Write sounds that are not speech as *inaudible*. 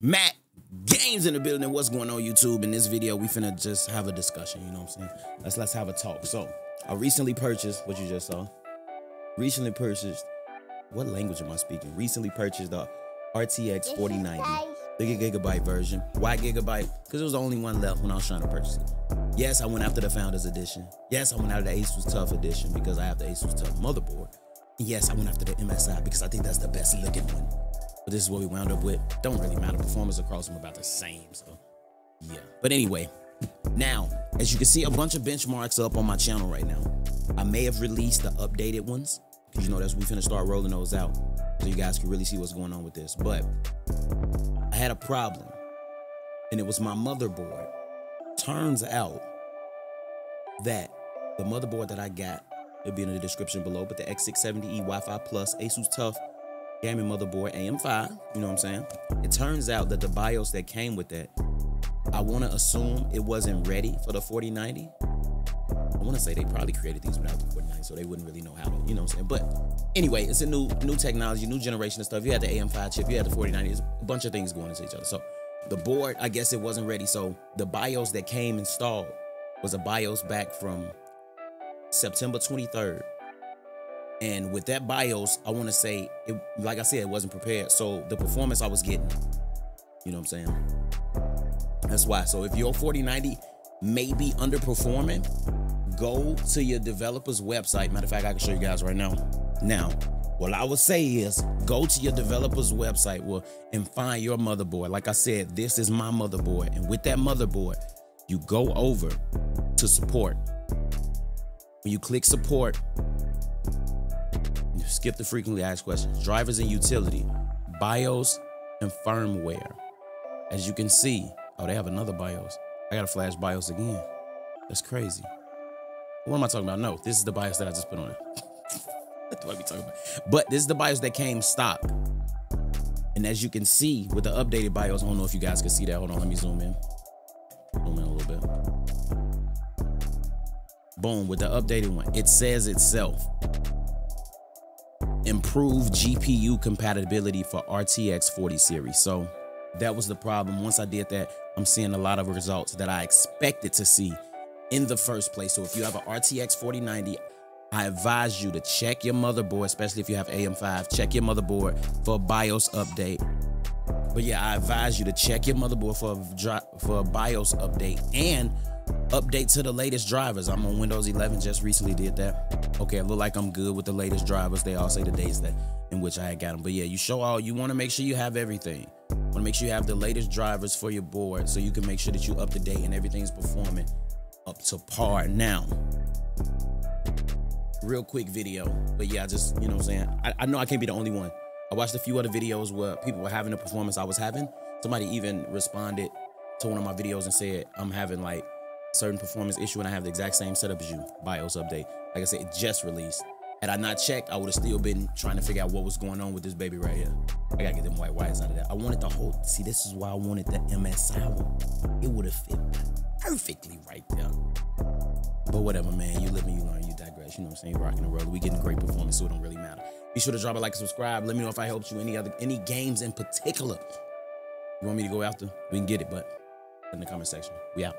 Mac Games in the building. What's going on, YouTube? In this video, we finna just have a discussion. You know what I'm saying? Let's let's have a talk. So, I recently purchased what you just saw. Recently purchased. What language am I speaking? Recently purchased the RTX 4090, the gigabyte version. Why gigabyte? Because it was the only one left when I was trying to purchase it. Yes, I went after the Founders Edition. Yes, I went after the Asus TUF Edition because I have the Asus TUF motherboard. Yes, I went after the MSI because I think that's the best looking one. But this is what we wound up with. Don't really matter. Performance across them about the same. So yeah. But anyway, now as you can see, a bunch of benchmarks up on my channel right now. I may have released the updated ones because you know that's we finna start rolling those out so you guys can really see what's going on with this. But I had a problem, and it was my motherboard. Turns out that the motherboard that I got, it'll be in the description below, but the X670E Wi-Fi Plus Asus TUF gaming motherboard AM5, you know what I'm saying? It turns out that the BIOS that came with that, I want to assume it wasn't ready for the 4090. I want to say they probably created these without the 4090, so they wouldn't really know how to, you know what I'm saying? But anyway, it's a new new technology, new generation of stuff. You had the AM5 chip, you had the 4090, there's a bunch of things going into each other. So the board, I guess it wasn't ready. So the BIOS that came installed was a BIOS back from September 23rd and with that BIOS, I want to say, it, like I said, it wasn't prepared. So the performance I was getting, you know what I'm saying? That's why. So if your 4090 may be underperforming, go to your developer's website. Matter of fact, I can show you guys right now. Now, what I would say is go to your developer's website well, and find your motherboard. Like I said, this is my motherboard. And with that motherboard, you go over to support. When you click support, skip the frequently asked questions. Drivers and utility, BIOS and firmware. As you can see, oh, they have another BIOS. I got to flash BIOS again. That's crazy. What am I talking about? No, this is the BIOS that I just put on it. *laughs* what do I be talking about? But this is the BIOS that came stock. And as you can see with the updated BIOS, I don't know if you guys can see that. Hold on, let me zoom in. Zoom in a little bit. Boom, with the updated one, it says itself improved GPU compatibility for RTX 40 series. So that was the problem. Once I did that, I'm seeing a lot of results that I expected to see in the first place. So if you have an RTX 4090, I advise you to check your motherboard, especially if you have AM5, check your motherboard for a BIOS update. But yeah, I advise you to check your motherboard for a, for a BIOS update and update to the latest drivers. I'm on Windows 11, just recently did that. Okay, I look like I'm good with the latest drivers. They all say the days that in which I got them. But yeah, you show all, you want to make sure you have everything. Want to make sure you have the latest drivers for your board so you can make sure that you're up to date and everything's performing up to par. Now, real quick video, but yeah, I just, you know what I'm saying? I, I know I can't be the only one. I watched a few other videos where people were having the performance I was having. Somebody even responded to one of my videos and said, I'm having like certain performance issue and I have the exact same setup as you. BIOS update. Like I said, it just released. Had I not checked, I would have still been trying to figure out what was going on with this baby right here. I gotta get them white wires out of that. I wanted the whole, see, this is why I wanted the MSI one. It would have fit perfectly right there. But whatever, man. You live and you learn, you digress. You know what I'm saying? You're rocking the road. We getting great performance, so it don't really matter. Be sure to drop a like and subscribe. Let me know if I helped you any other any games in particular. You want me to go after? We can get it, but in the comment section. We out.